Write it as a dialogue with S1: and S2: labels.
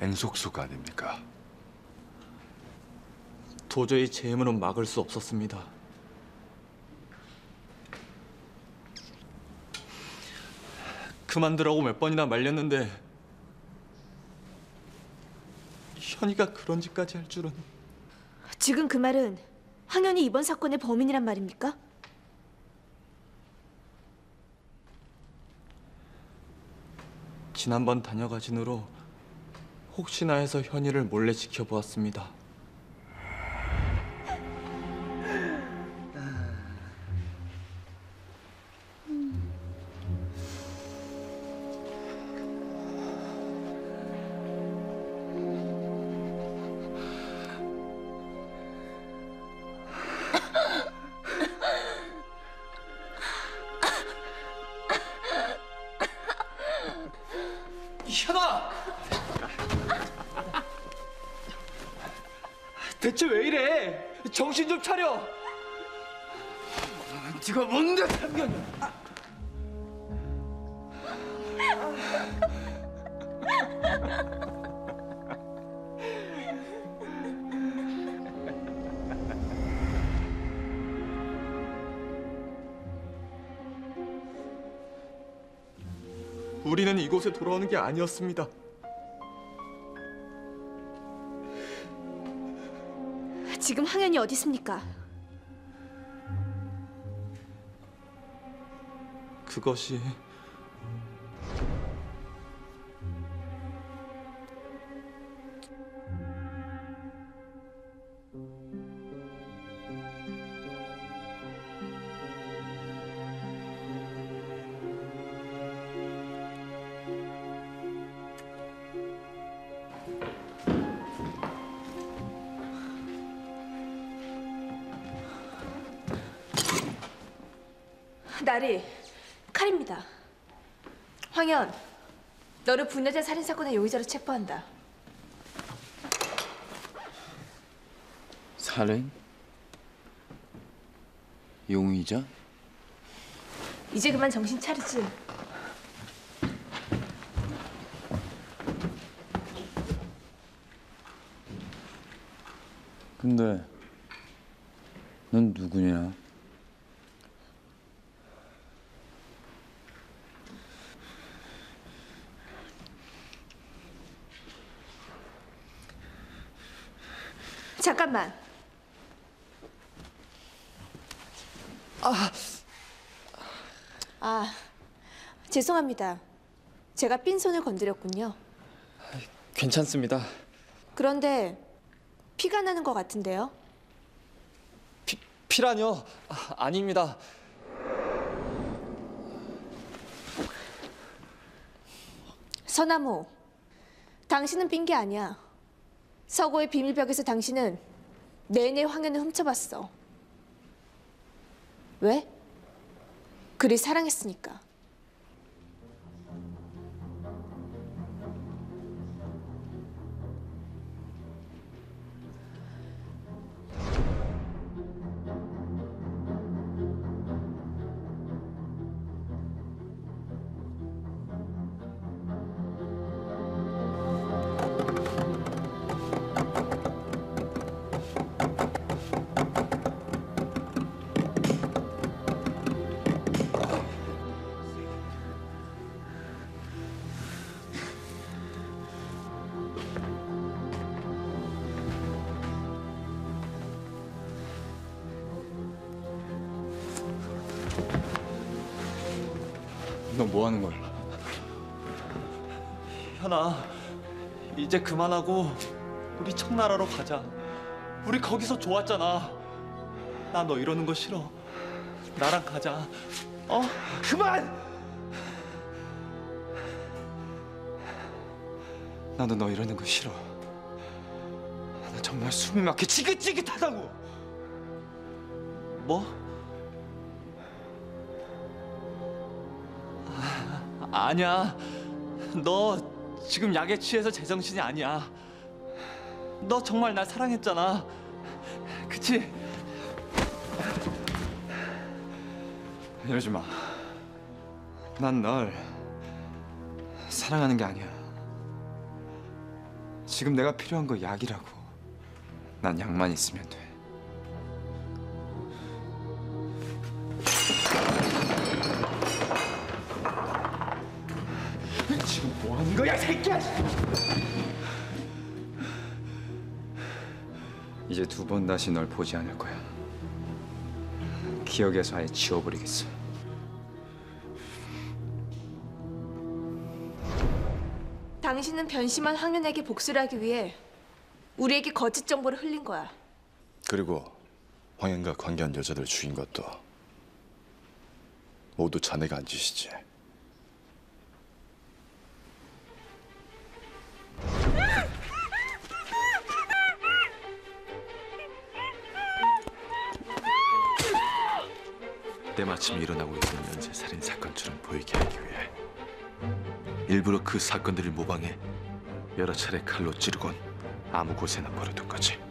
S1: 앵속수가 아닙니까?
S2: 도저히 제 힘으론 막을 수 없었습니다. 그만두라고 몇 번이나 말렸는데 현이가 그런 짓까지 할 줄은
S3: 지금 그 말은 황현이 이번 사건의 범인이란 말입니까?
S2: 지난번 다녀가신 후로 혹시나 해서 현이를 몰래 지켜보았습니다. 현아! 대체 왜 이래? 정신 좀 차려!
S1: 네가 뭔데?
S2: 우리는 이곳에 돌아오는 게 아니었습니다.
S3: 지금 황현이 어디 있습니까?
S2: 그것이
S3: 나리, 칼입니다. 황현, 너를 분여자 살인 사건의 용의자로 체포한다.
S1: 살인? 용의자?
S3: 이제 그만 정신 차리지.
S1: 근데 넌 누구냐?
S3: 잠깐만. 아, 죄송합니다. 제가 빈손을 건드렸군요.
S2: 괜찮습니다.
S3: 그런데 피가 나는 것 같은데요?
S2: 피, 피라뇨? 아, 아닙니다.
S3: 서나무, 당신은 삔 게 아니야. 서고의 비밀벽에서 당신은 내내 황현을 훔쳐봤어. 왜? 그리 사랑했으니까.
S2: 너 뭐 하는 거야? 현아, 이제 그만하고 우리 청나라로 가자. 우리 거기서 좋았잖아. 나 너 이러는 거 싫어. 나랑 가자. 어? 그만! 나도 너 이러는 거 싫어. 나 정말 숨이 막혀 지긋지긋하다고. 뭐? 아니야. 너 지금 약에 취해서 제정신이 아니야. 너 정말 날 사랑했잖아. 그치? 이러지 마. 난 널 사랑하는 게 아니야.
S1: 지금 내가 필요한 거 약이라고. 난 약만 있으면 돼. 뭐 하는 거야, 새끼야! 이제 두 번 다시 널 보지 않을 거야. 기억에서 아예 지워버리겠어.
S3: 당신은 변심한 황현에게 복수를 하기 위해 우리에게 거짓 정보를 흘린 거야.
S4: 그리고 황현과 관계한 여자들 죽인 것도 모두 자네가 한 짓이지. 때마침 일어나고 있는 연쇄 살인 사건처럼 보이게 하기 위해 일부러 그 사건들을 모방해 여러 차례 칼로 찌르곤 아무 곳에나 버려둔 거지.